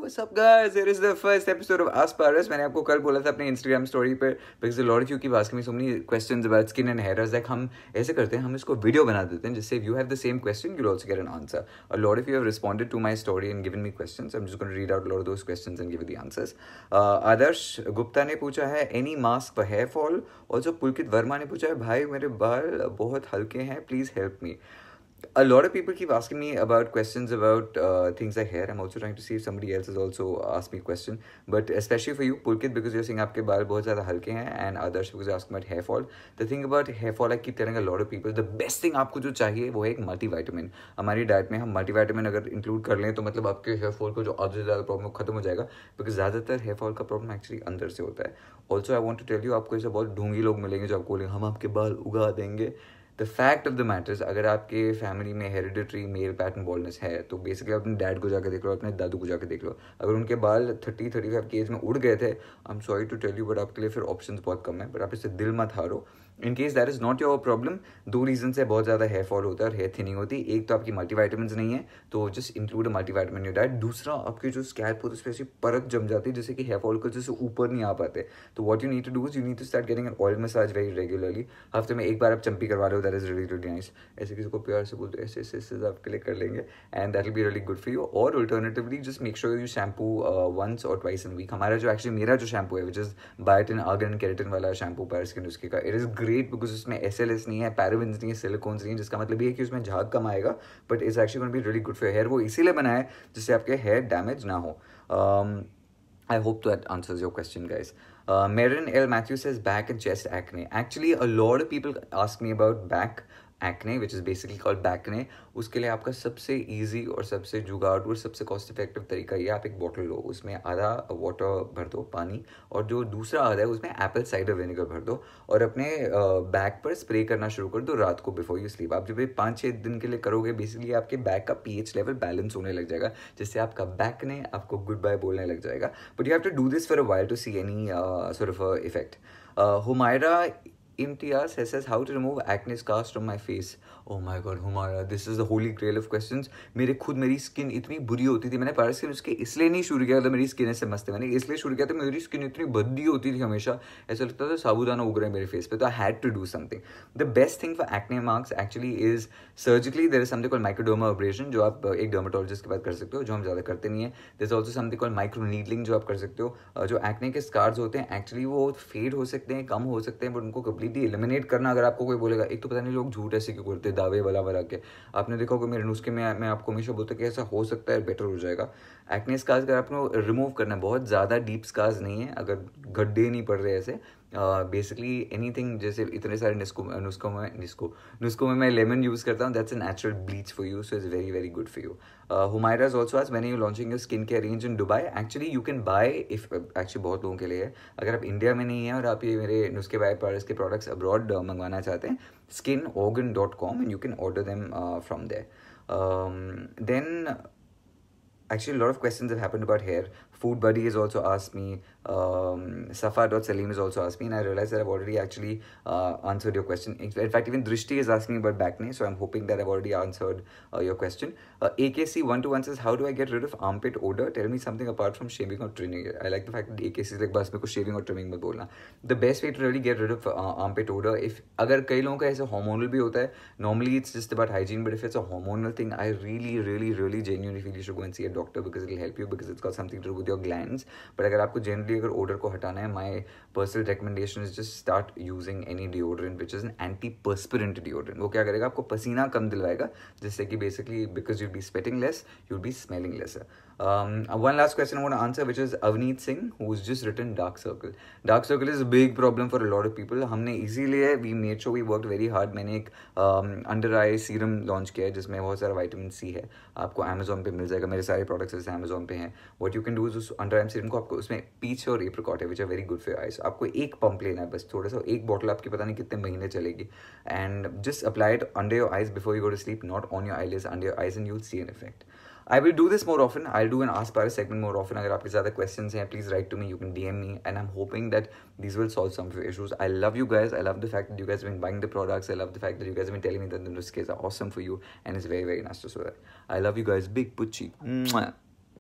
what's up guys? Here is the first episode of Ask Paris. मैंने आपको कल बोला था अपने Instagram story पे because a lot of you keep asking me so many questions about skin and hair. I was like हम ऐसे करते हैं हम इसको वीडियो बना देते हैं जिससे if you have the same question you'll also get an answer. A lot of you have responded to my story and given me questions. I'm just going to read out a lot of those questions and give you the answers. Uh, आदर्श गुप्ता ने पूछा है any mask for hair fall? Also पुलकित वर्मा ने पूछा है भाई मेरे बाल बहुत हल्के हैं please help me. A lot of people keep asking me about questions about uh, things like hair. I'm also trying to see if somebody else has also asked me a question. But especially for you, Pulkit, because you're saying बाल बहुत ज़्यादा हल्के हैं and others because you're asking about hair fall. The thing about hair fall, I keep telling a lot of people, the best thing आपको जो चाहिए वो है एक मल्टीविटामिन हमारी डाइट में हम मल्टीविटामिन अगर इंक्लूड कर लें तो मतलब आपके हेयर फॉल को जो आधे से ज़्यादा प्रॉब्लम खत्म हो जाएगा बिकॉज़ ज़्यादातर हेयर फॉल का प्रॉब्लम एक्चुअली अंदर से होता है also I want to tell you आपको ऐसे बहुत ढूँगी लोग मिलेंगे जो आपको बोलेंगे हम आपके बाल उगा देंगे the fact of the matters अगर आपके फैमिली में हेरिडिटरी मेल पैटर्न बॉलनेस है तो बेसिकली अपने डैड को जाकर देख लो, अपने दादू को जाकर देख लो। अगर उनके बाल थर्टी थर्टी फाइव के एज में उड़ गए थे I am sorry to tell you but आपके लिए फिर ऑप्शन बहुत कम है बट आप इससे दिल मत हारो। In case that is not your problem दो रीजन से बहुत ज़्यादा हेयर फॉल होता है और हेयर थिनिंग होती है। एक तो आपकी मल्टीवाइटामिन नहीं है तो just include multivitamin your diet दूसरा, आपके जो स्कैल्प होता है उस पर ऐसी परत जम जाती है जैसे कि हेयर फॉल को जैसे ऊपर नहीं आ पाते। तो what you need to do is you need to start getting an oil massage very regularly हफ़्ते में एक बार आप चंपी करवा रहे लो that is really really nice ऐसे किसी को प्यार से बोलते, ऐसे ऐसे ऐसे आपके लिए कर लेंगे and that will be really good for you और alternatively just make sure you shampoo once और ट्वाइस इन वीक हमारा जो एक्चुअली मेरा जो शैम्पू है which is biotin argan keratin वाला शैम्पू पैर के नुस्खे का इट इज़ ग्रेट बिकॉज़ उसमें एस एल एस नहीं है पैराविन्स नहीं है सिलिकॉन्स नहीं है, जिसका मतलब ये है कि उसमें झाग कम आएगा but is actually be really good for hair वो इसीलिए बनाया है जिससे आपके हेयर डैमेज ना हो। I hope that answers your question guys Uh, L. Matthews says back and chest acne. Actually, a lot of people ask me about back acne which is basically called backne उसके लिए आपका सबसे easy और सबसे जुगाड़ और सबसे cost effective तरीका ये, आप एक बॉटल लो, उसमें आधा वाटर भर दो, पानी, और जो दूसरा आधा है, उसमें एप्पल साइडर विनेगर भर दो, और अपने बैक पर स्प्रे करना शुरू कर दो रात को बिफोर यू स्लीप आप जब ये पाँच छः दिन के लिए करोगे बेसिकली आपके बैक का पी लेवल बैलेंस होने लग जाएगा, जिससे आपका बैक ने आपको गुड बाय बोलने लग जाएगा. But you have to do this for a while to see any sort effect Humaira MTR says, how to remove acne scars from my face. Oh my god, Humara, this is the holy grail of questions. मेरे खुद मेरी skin इतनी बुरी होती थी मैंने पारा उसके इसलिए नहीं शुरू किया था मेरी स्किन ऐसे मस्त है। मैंने इसलिए शुरू किया था मेरी स्किन इतनी भद्दी होती थी हमेशा। ऐसा लगता था साबुदाना उग रहा है मेरे फेस पे तो I had to do something the best thing for acne marks actually is surgically there is something call microderma operation जो आप एक डर्माटोलॉजिस्ट के बाद कर सकते हो जो हम ज़्यादा करते नहीं है। This is also something call micro needling जो आप कर सकते हो। जो एक्ने के स्कार्स होते हैं एक्चुअली वो फेड हो सकते हैं कम हो सकते हैं बट उनको कम्प्लीटली एलिमिनेट करना अगर आपको कोई बोलेगा, एक तो पता नहीं लोग झूठ ऐसे क्यों करते दावे वाला वाला के? आपने देखा होगा मेरे नुस्खे में, मैं आपको हमेशा बोलता कि ऐसा हो सकता है बेटर हो जाएगा। एक्ने स्कार्स अगर आपको रिमूव करना है, बहुत ज़्यादा डीप स्कार्स नहीं है, अगर गड्ढे नहीं पड़ रहे ऐसे बेसिकली एनी थिंग जैसे इतने सारे नुस्खों नुस्खों में, नुस्खों नुस्खों में मैं लेमन यूज़ करता हूँ that's a natural bleach for you so is very very good for you Humaira is also आज मैंने you launching skin care range in Dubai actually you can buy if actually बहुत लोगों के लिए है। अगर आप इंडिया में नहीं है और आप ये मेरे नुस्खे बाय पार्स के प्रोडक्ट्स अब्रॉड मंगवाना चाहते हैं स्किन ओगन dot com and you can order them from there then actually, a lot of questions have happened about hair. Food buddy has um, Safa.Salim is also asking, and I realize that I've already actually uh, answered your question. In fact, even Drishti is asking about back so I'm hoping that I've already answered uh, your question. Uh, AKC121 says, How do I get rid of armpit odor? Tell me something apart from shaving or trimming. I like the fact that AKC is like, Bas, meko shaving or trimming mein bolna. The best way to really get rid of uh, armpit odor, if agar kai ka aise hormonal bhi hota hai, normally it's just about hygiene, but if it's a hormonal thing, I really, really, really genuinely feel you should go and see a doctor because it'll help you because it's got something to do with your glands. But agar aapko generally definitely अगर odour को हटाना है my personal recommendation is just start using any deodorant which is an anti perspirant deodorant वो क्या करेगा? आपको पसीना कम दिलवाएगा, जिससे कि basically because you'd be sweating less you'd be smelling less Um, one last question I want to answer, which is Avneet Singh, who's just written Dark Circle. Dark Circle is a big problem for a lot of people. हमने इसीलिए we made sure we worked very hard. मैंने एक under eye serum launch किया है जिसमें बहुत सारा vitamin C है आपको अमेजोन पे मिल जाएगा मेरे सारे प्रोडक्ट्स जैसे अमेजोन पे हैं वट यू कैन डू उस अंडर आई सीरम को आपको उसमें पीच और एप्रिकॉट है which are very good for eyes आपको एक पंप लेना है बस थोड़ा सा एक बॉटल आपकी पता नहीं कितने महीने चलेगी and just apply it under your eyes before you go to sleep not on your eyelashes under your eyes and you'll see an effect I will do this more often. I'll do an Ask Paris segment more often. If you have other questions, please write to me. You can DM me. And I'm hoping that these will solve some of your issues. I love you guys. I love the fact that you guys have been buying the products. I love the fact that you guys have been telling me that the nuskes are awesome for you. And it's very, very nice to see that. I love you guys. Big Pucci. Mwah.